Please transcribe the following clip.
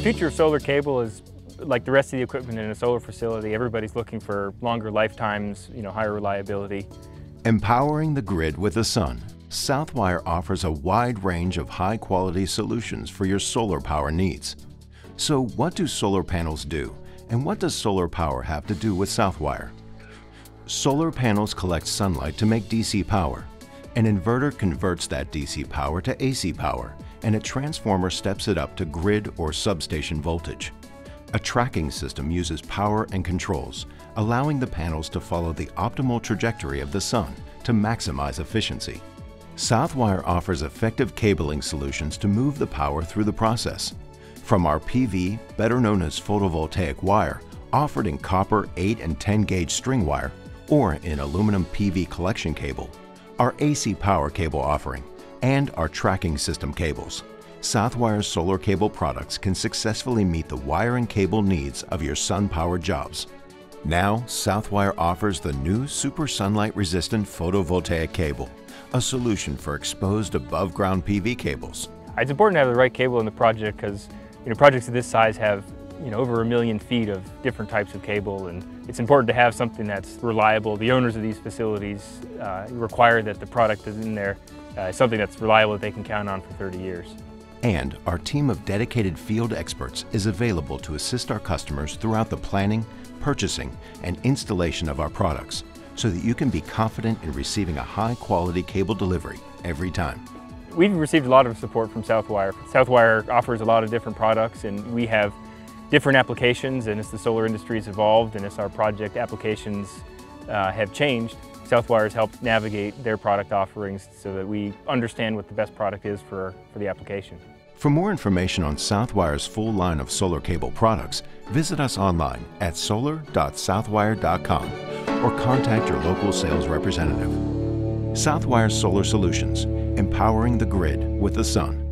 The future of solar cable is like the rest of the equipment in a solar facility. Everybody's looking for longer lifetimes, you know, higher reliability. Empowering the grid with the sun, Southwire offers a wide range of high-quality solutions for your solar power needs. So what do solar panels do, and what does solar power have to do with Southwire? Solar panels collect sunlight to make DC power. An inverter converts that DC power to AC power, and a transformer steps it up to grid or substation voltage. A tracking system uses power and controls, allowing the panels to follow the optimal trajectory of the sun to maximize efficiency. Southwire offers effective cabling solutions to move the power through the process. From our PV, better known as photovoltaic wire, offered in copper 8 and 10 gauge string wire, or in aluminum PV collection cable, our AC power cable offering, and our tracking system cables. Southwire's solar cable products can successfully meet the wire and cable needs of your sun-powered jobs. Now, Southwire offers the new Super Sunlight Resistant Photovoltaic Cable, a solution for exposed above-ground PV cables. It's important to have the right cable in the project because you know, projects of this size have you know, over a million feet of different types of cable and it's important to have something that's reliable. The owners of these facilities uh, require that the product is in there uh, something that's reliable that they can count on for 30 years. And our team of dedicated field experts is available to assist our customers throughout the planning, purchasing, and installation of our products so that you can be confident in receiving a high quality cable delivery every time. We've received a lot of support from Southwire. Southwire offers a lot of different products and we have different applications and as the solar industry has evolved and as our project applications uh, have changed, Southwire has helped navigate their product offerings so that we understand what the best product is for, for the application. For more information on Southwire's full line of solar cable products, visit us online at solar.southwire.com or contact your local sales representative. Southwire Solar Solutions, empowering the grid with the sun.